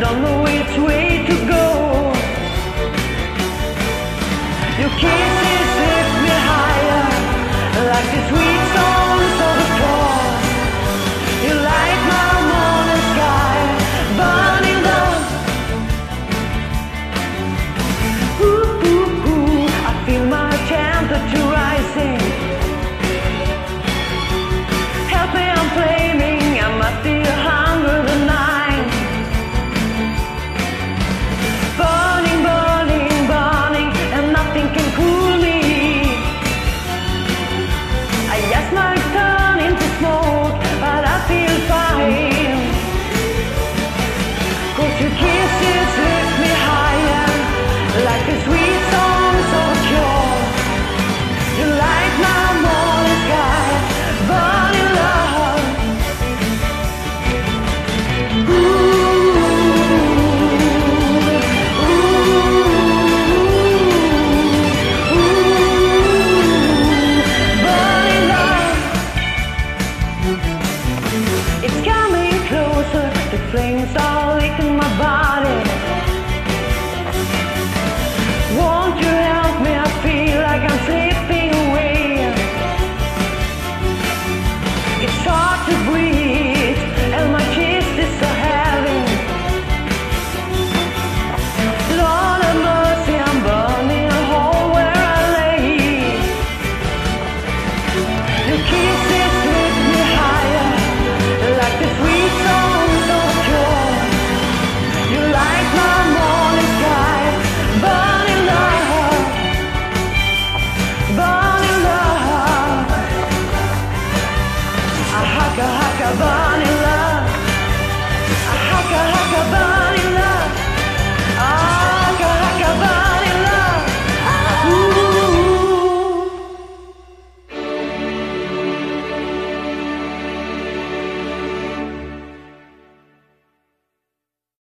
don't know which way to go. Your kisses lift me higher, like the sweet songs of a chord. You light my morning sky, burning down. Ooh, ooh, ooh, I feel my temperature rising. You can't